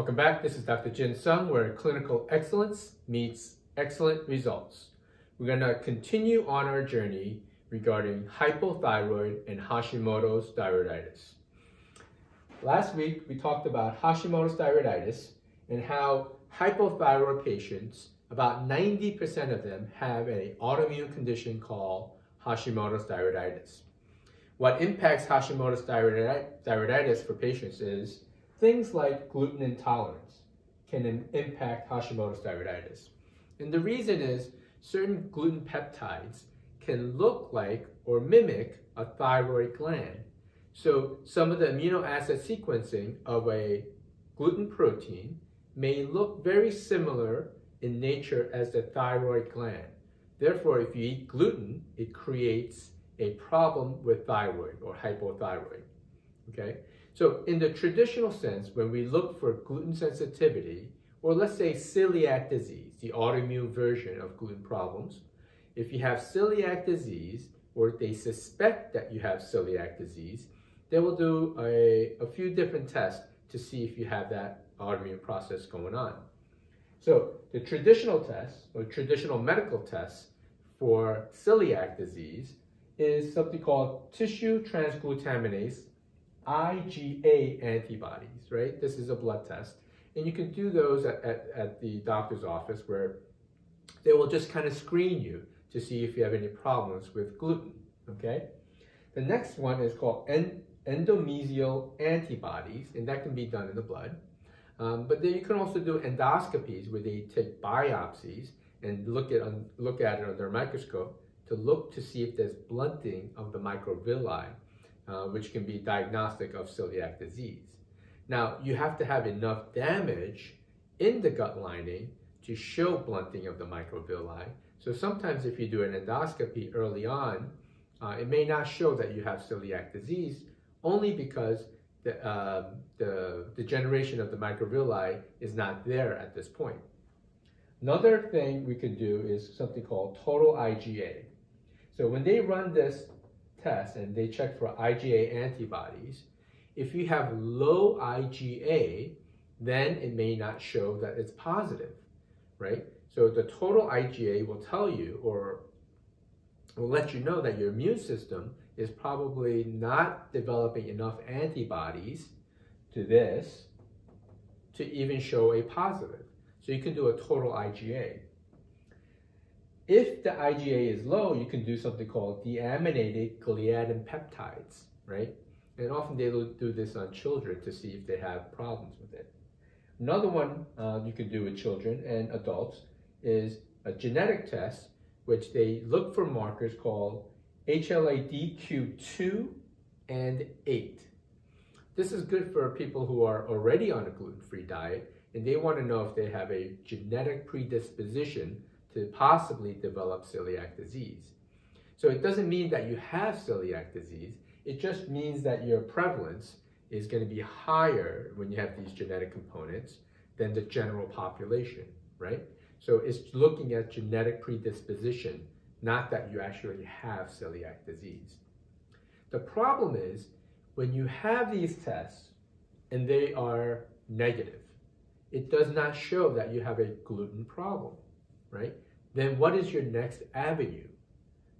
Welcome back. This is Dr. Jin Sung, where clinical excellence meets excellent results. We're going to continue on our journey regarding hypothyroid and Hashimoto's thyroiditis. Last week, we talked about Hashimoto's thyroiditis and how hypothyroid patients, about 90% of them have an autoimmune condition called Hashimoto's thyroiditis. What impacts Hashimoto's thyroiditis for patients is things like gluten intolerance can impact Hashimoto's thyroiditis. And the reason is certain gluten peptides can look like or mimic a thyroid gland. So some of the amino acid sequencing of a gluten protein may look very similar in nature as the thyroid gland. Therefore, if you eat gluten, it creates a problem with thyroid or hypothyroid. Okay? So in the traditional sense, when we look for gluten sensitivity, or let's say celiac disease, the autoimmune version of gluten problems, if you have celiac disease, or they suspect that you have celiac disease, they will do a, a few different tests to see if you have that autoimmune process going on. So the traditional tests, or traditional medical tests for celiac disease is something called tissue transglutaminase IgA antibodies, right? This is a blood test. And you can do those at, at, at the doctor's office where they will just kind of screen you to see if you have any problems with gluten, okay? The next one is called end, endomysial antibodies, and that can be done in the blood. Um, but then you can also do endoscopies where they take biopsies and look at, look at it under a microscope to look to see if there's blunting of the microvilli, uh, which can be diagnostic of celiac disease. Now, you have to have enough damage in the gut lining to show blunting of the microvilli. So sometimes if you do an endoscopy early on, uh, it may not show that you have celiac disease only because the, uh, the degeneration of the microvilli is not there at this point. Another thing we can do is something called total IgA. So when they run this test and they check for IgA antibodies, if you have low IgA, then it may not show that it's positive, right? So the total IgA will tell you or will let you know that your immune system is probably not developing enough antibodies to this to even show a positive. So you can do a total IgA. If the IgA is low, you can do something called deaminated gliadin peptides, right? And often they do this on children to see if they have problems with it. Another one uh, you can do with children and adults is a genetic test, which they look for markers called HLA-DQ2 and 8. This is good for people who are already on a gluten-free diet and they want to know if they have a genetic predisposition to possibly develop celiac disease. So it doesn't mean that you have celiac disease, it just means that your prevalence is going to be higher when you have these genetic components than the general population, right? So it's looking at genetic predisposition, not that you actually have celiac disease. The problem is when you have these tests and they are negative, it does not show that you have a gluten problem right? Then what is your next avenue,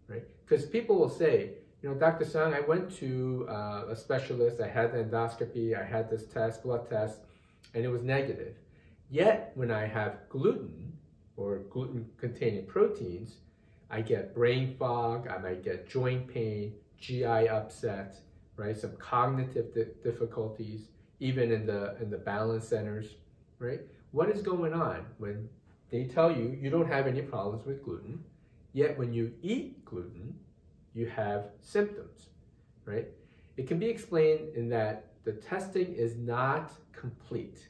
right? Because people will say, you know, Dr. Sung, I went to uh, a specialist, I had endoscopy, I had this test, blood test, and it was negative. Yet, when I have gluten or gluten-containing proteins, I get brain fog, I might get joint pain, GI upset, right? Some cognitive di difficulties, even in the in the balance centers, right? What is going on when they tell you you don't have any problems with gluten, yet when you eat gluten, you have symptoms, right? It can be explained in that the testing is not complete,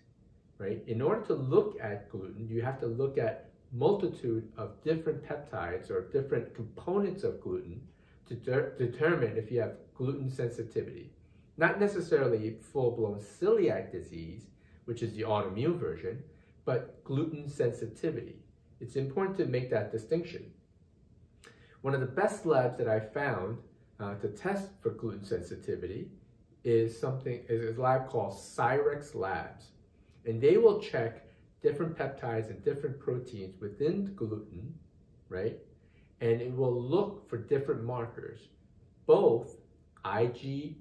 right? In order to look at gluten, you have to look at multitude of different peptides or different components of gluten to de determine if you have gluten sensitivity. Not necessarily full-blown celiac disease, which is the autoimmune version, but gluten sensitivity. It's important to make that distinction. One of the best labs that I found uh, to test for gluten sensitivity is something is a lab called Cyrex Labs. and they will check different peptides and different proteins within gluten, right? And it will look for different markers, both IgA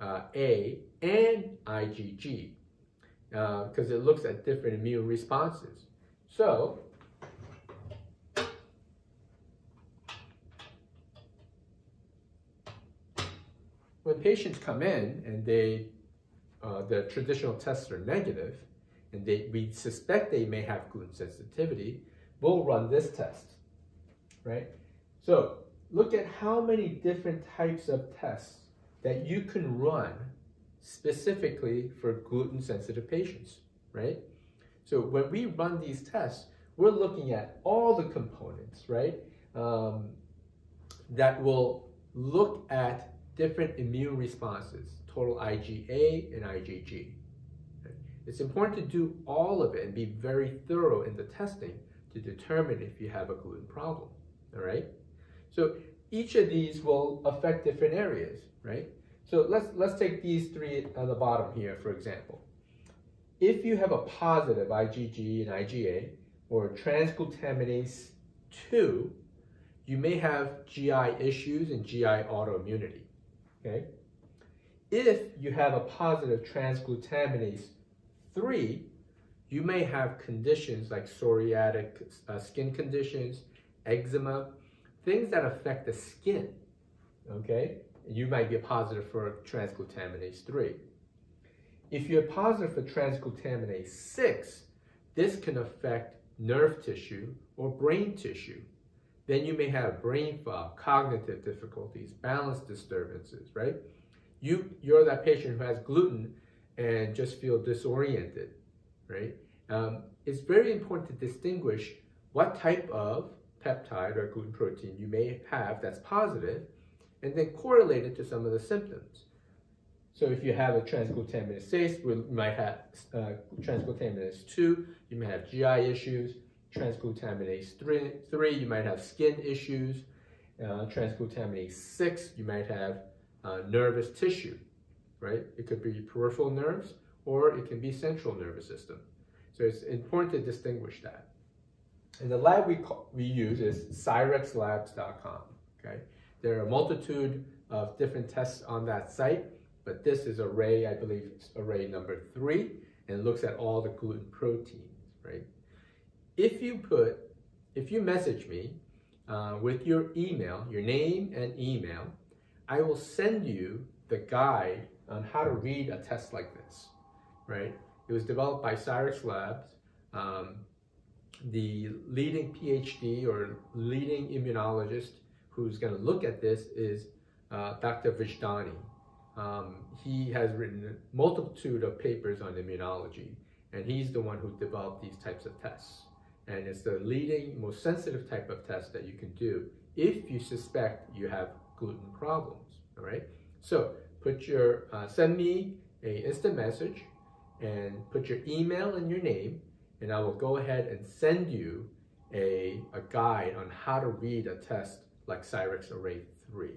uh, and IgG, because uh, it looks at different immune responses. So, when patients come in and they, uh, the traditional tests are negative, and they, we suspect they may have gluten sensitivity, we'll run this test, right? So look at how many different types of tests that you can run specifically for gluten sensitive patients, right? So when we run these tests, we're looking at all the components, right? Um, that will look at different immune responses, total IgA and IgG. It's important to do all of it and be very thorough in the testing to determine if you have a gluten problem, all right? So each of these will affect different areas, right? So let's, let's take these three at the bottom here, for example. If you have a positive IgG and IgA, or transglutaminase 2, you may have GI issues and GI autoimmunity, okay? If you have a positive transglutaminase Three, you may have conditions like psoriatic uh, skin conditions, eczema, things that affect the skin, okay? You might be positive for transglutaminase 3. If you're positive for transglutaminase 6, this can affect nerve tissue or brain tissue. Then you may have brain fog, cognitive difficulties, balance disturbances, right? You, you're that patient who has gluten and just feel disoriented, right? Um, it's very important to distinguish what type of peptide or gluten protein you may have that's positive and then correlate it to some of the symptoms. So if you have a transglutaminase 6, you might have uh, transglutaminase 2, you may have GI issues, transglutaminase 3, three you might have skin issues, uh, transglutaminase 6, you might have uh, nervous tissue right? It could be peripheral nerves or it can be central nervous system. So it's important to distinguish that. And the lab we, call, we use is cyrexlabs.com, okay? There are a multitude of different tests on that site, but this is array, I believe it's array number three, and looks at all the gluten proteins, right? If you put, if you message me uh, with your email, your name and email, I will send you the guide on how to read a test like this, right? It was developed by Cyrex Labs. Um, the leading PhD or leading immunologist who's going to look at this is uh, Dr. Vojdani. Um, he has written a multitude of papers on immunology, and he's the one who developed these types of tests. And it's the leading, most sensitive type of test that you can do if you suspect you have gluten problems, all right? So put your, uh, send me a instant message and put your email and your name, and I will go ahead and send you a, a guide on how to read a test like Cyrex Array 3.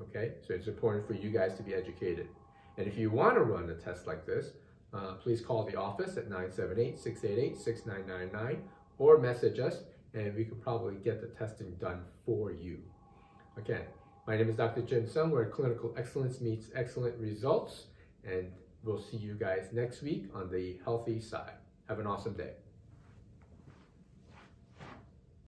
Okay, so it's important for you guys to be educated. And if you want to run a test like this, uh, please call the office at 978-688-6999 or message us and we could probably get the testing done for you. Again, my name is Dr. Jin Sung, where clinical excellence meets excellent results, and we'll see you guys next week on the healthy side. Have an awesome day.